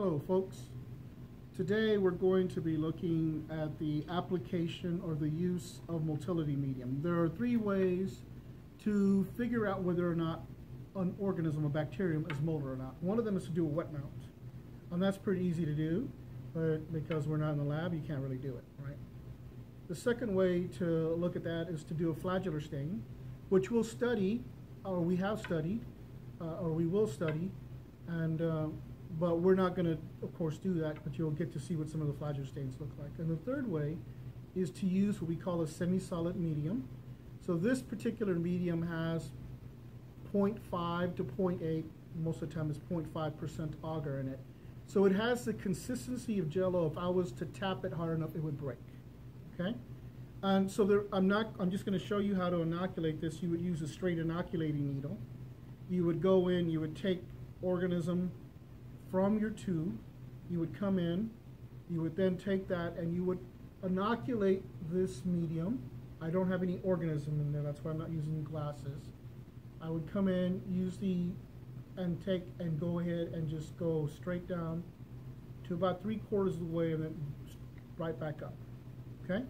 Hello, folks. Today we're going to be looking at the application or the use of motility medium. There are three ways to figure out whether or not an organism, a bacterium, is motile or not. One of them is to do a wet mount. And that's pretty easy to do, but because we're not in the lab, you can't really do it, right? The second way to look at that is to do a flagellar stain, which we'll study, or we have studied, uh, or we will study, and uh, but we're not going to, of course, do that, but you'll get to see what some of the flagellar stains look like. And the third way is to use what we call a semi-solid medium. So this particular medium has 0.5 to 0.8, most of the time it's 0.5% agar in it. So it has the consistency of jello. If I was to tap it hard enough, it would break, okay? And so there, I'm not, I'm just gonna show you how to inoculate this. You would use a straight inoculating needle. You would go in, you would take organism from your tube, you would come in, you would then take that and you would inoculate this medium. I don't have any organism in there, that's why I'm not using glasses. I would come in, use the, and take and go ahead and just go straight down to about three quarters of the way and then right back up. Okay?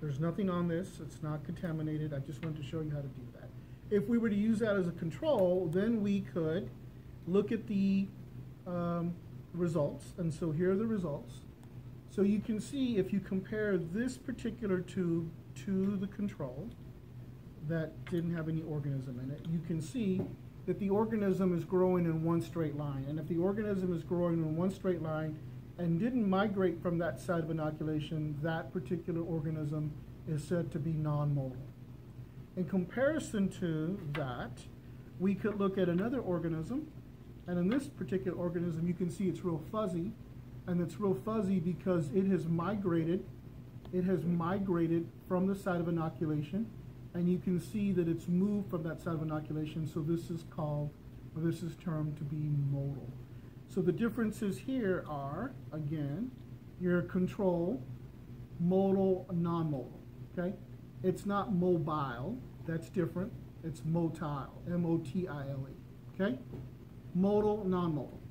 There's nothing on this, it's not contaminated. I just wanted to show you how to do that. If we were to use that as a control, then we could look at the um, results. And so here are the results. So you can see if you compare this particular tube to the control that didn't have any organism in it, you can see that the organism is growing in one straight line. And if the organism is growing in one straight line and didn't migrate from that side of inoculation, that particular organism is said to be non-motile. In comparison to that, we could look at another organism and in this particular organism, you can see it's real fuzzy. And it's real fuzzy because it has migrated. It has migrated from the site of inoculation. And you can see that it's moved from that site of inoculation. So this is called, or this is termed to be motile. So the differences here are, again, your control, motile, non-motile, okay? It's not mobile, that's different. It's motile, M-O-T-I-L-E, okay? Modal, non-motile.